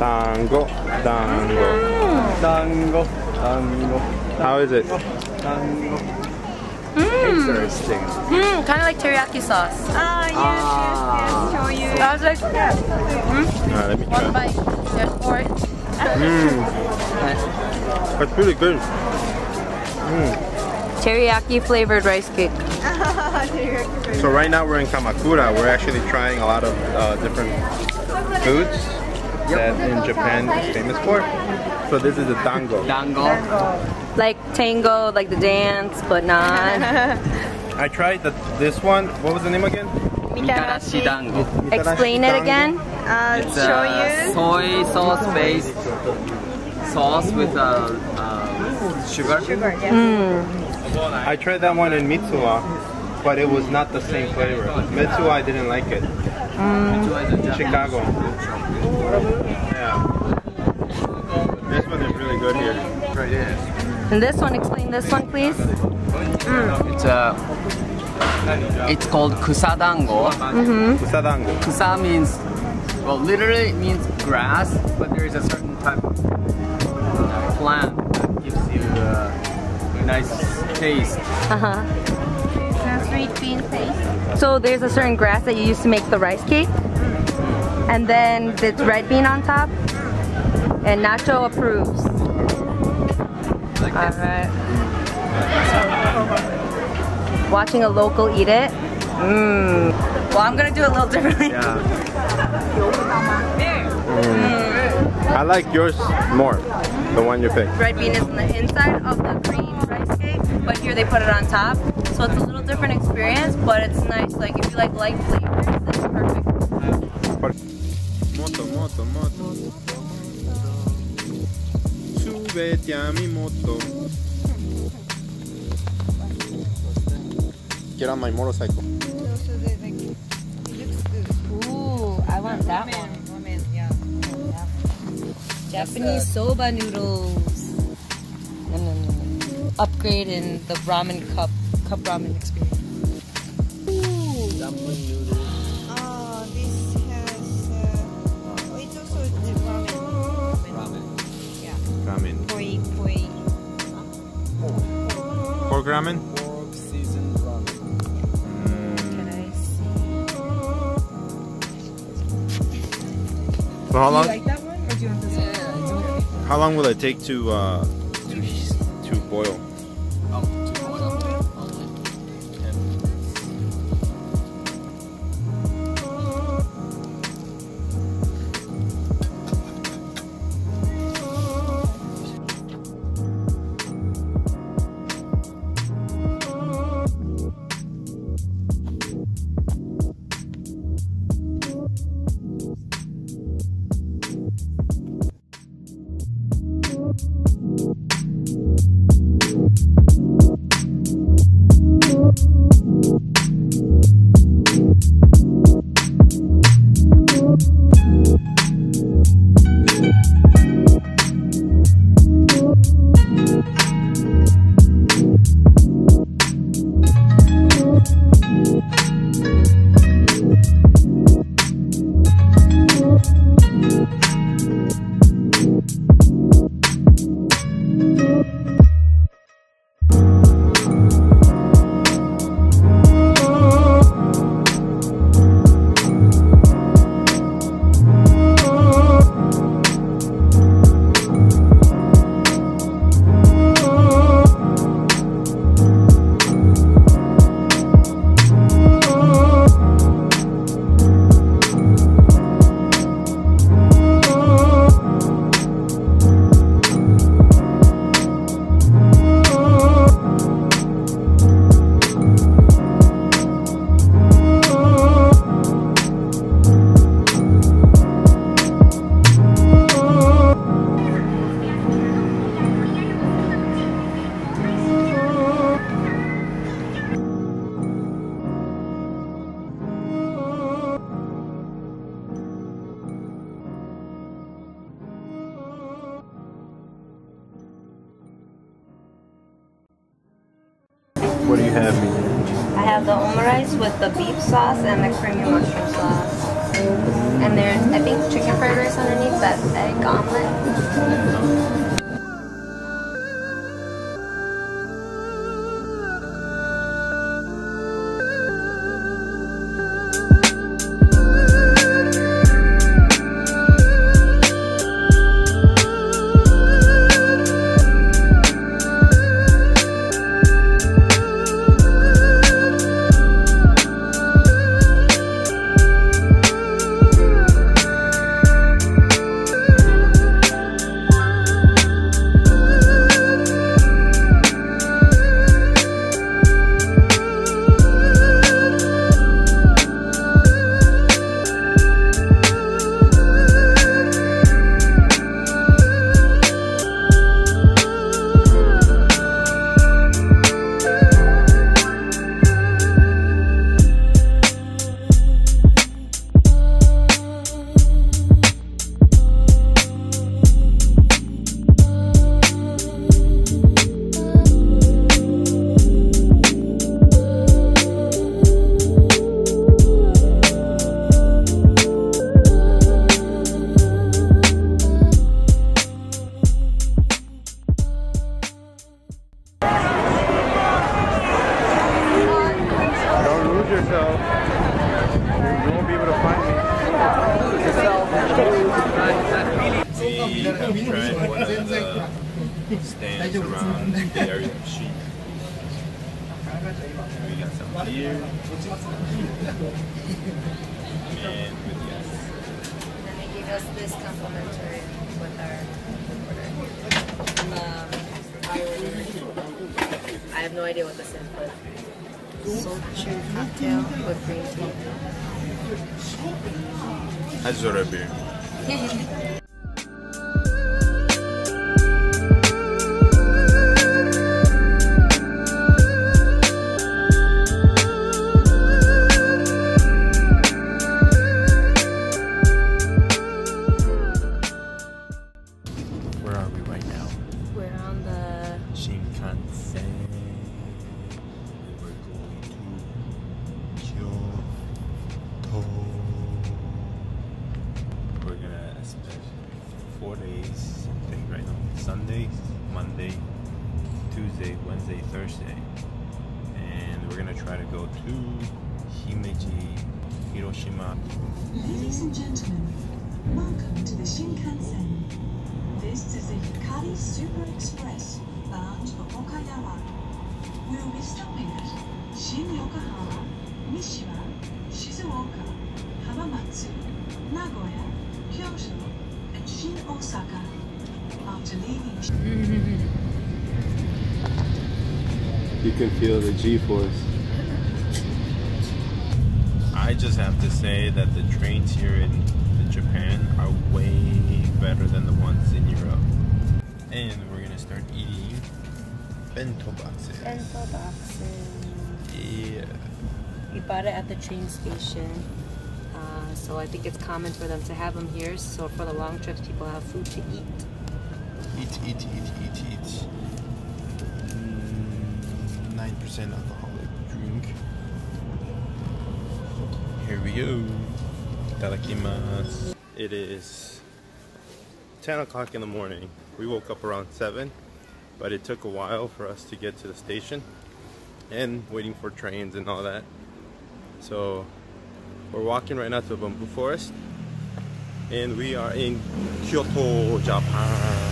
Dango, dango. Dango, dango, How is it? dango. Hmm. Interesting. Mmm, kind of like teriyaki sauce. Ah, yes, yes, yes. Ah. Show you. I was like, hmm? Alright, let me try. one bite. There's four. Mmm. That's really good. Hmm. Teriyaki flavored rice cake. So right now we're in Kamakura. We're actually trying a lot of uh, different foods that in Japan is famous for. So this is a dango. Dango. Like tango, like the dance, but not. I tried the, this one. What was the name again? Mitarashi dango. Explain it again. Uh, It's shoyu. soy sauce based sauce with uh, uh, sugar. Sugar, yeah. I tried that one in Mitsuwa, but it was not the same flavor. Mitsuwa, I didn't like it. Chicago. Yeah. This one is really good here. And this one, explain this one, please. It's uh, it's called kusadango. Kusadango. Kusa means, well, literally it means grass, but there is a certain type of plant that gives you uh, a nice taste. Uh huh. The sweet bean paste. So there's a certain grass that you use to make the rice cake, and then it's red bean on top. And Nacho approves. Like All this. right. Watching a local eat it. Mmm. Well, I'm gonna do it a little differently. Yeah. Mm. I like yours more, the one you picked. Red bean is on the inside of the cake, but here they put it on top. So it's a little different experience, but it's nice. Like if you like light flavors, it's perfect. Moto, moto, moto. Súbete a mi moto. Get on my motorcycle. Ooh, I want that one. Japanese soba noodles. Nom, nom, nom, nom. Upgrade in the ramen cup, cup ramen experience. Oh, this has. Uh, oh, it's also the ramen. Ramen. Poi, poi. Pork ramen? Pork seasoned ramen. Can I see? So how long? that one, or do you want this one? How long will it take to uh, to to boil? The beef sauce and the creamy mushroom sauce. And there's, I think, chicken fried rice underneath that egg omelet. We have tried one of the stands around the area of sheep. We got some beer. And with yes. And they gave us this complimentary with our order. Um. I have no idea what this is, but sultry cocktail with green tea. I just ordered a beer. Thursday. And we're gonna try to go to Himeji, Hiroshima. Ladies and gentlemen, welcome to the Shinkansen. This is the Hikari Super Express bound for Okayama. We'll be stopping at Shin Yokohama, Mishima, Shizuoka, Hamamatsu, Nagoya, Kyoto, and Shin Osaka. After leaving You can feel the G-force. I just have to say that the trains here in Japan are way better than the ones in Europe. And we're gonna start eating bento boxes. bento boxes. Yeah. We bought it at the train station. Uh, so I think it's common for them to have them here. So for the long trips, people have food to eat. Eat, eat, eat, eat, eat. Percent alcoholic drink. Here we go. Itadakimasu. It is 10 o'clock in the morning. We woke up around 7, but it took a while for us to get to the station and waiting for trains and all that. So we're walking right now to a bamboo forest and we are in Kyoto, Japan.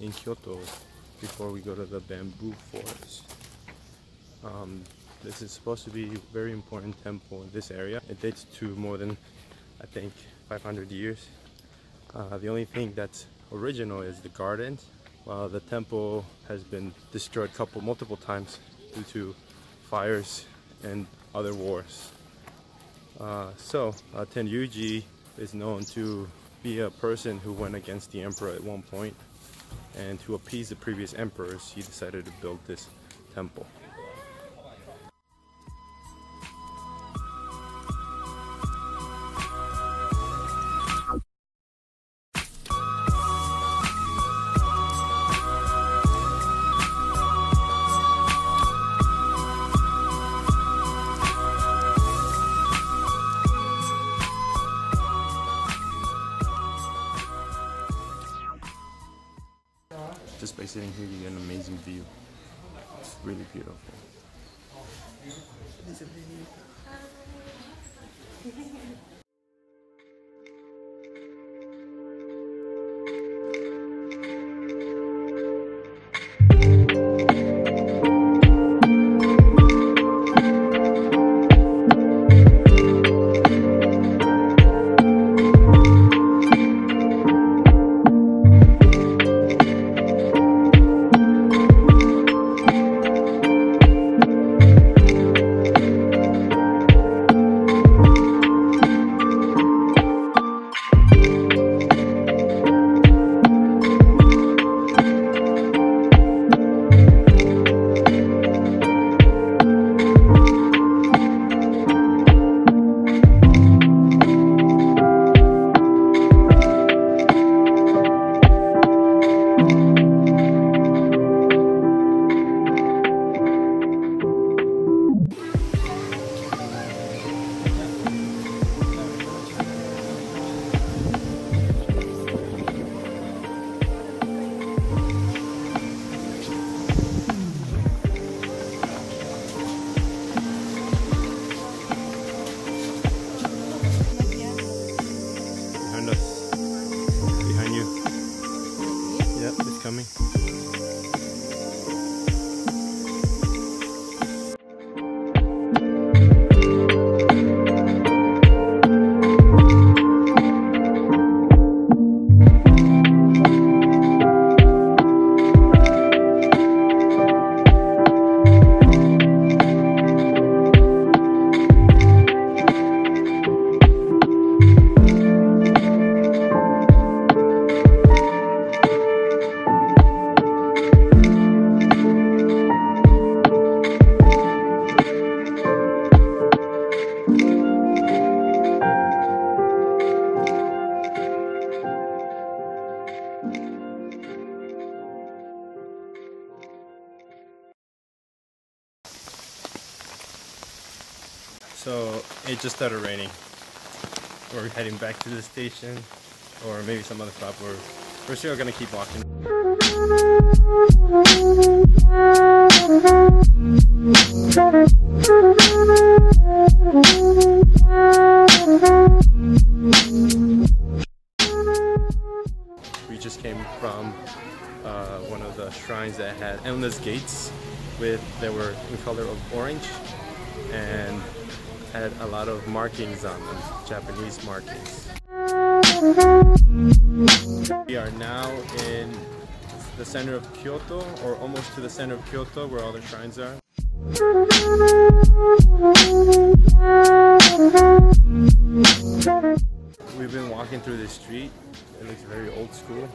In Kyoto before we go to the bamboo forest. Um, this is supposed to be a very important temple in this area. It dates to more than, I think, 500 years. Uh, the only thing that's original is the gardens. While the temple has been destroyed couple multiple times due to fires and other wars. Uh, so uh, Tenryuji is known to be a person who went against the emperor at one point and to appease the previous emperors he decided to build this temple. Just by sitting here you get an amazing view. It's really beautiful. So it just started raining. We're heading back to the station or maybe some other stop. We're, we're still gonna keep walking. We just came from uh, one of the shrines that had endless gates with that were in color of orange and had a lot of markings on them, Japanese markings. We are now in the center of Kyoto, or almost to the center of Kyoto where all the shrines are. We've been walking through the street. It looks very old school.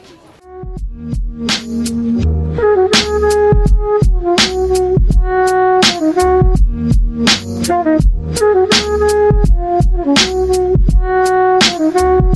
Thank you. Thank you.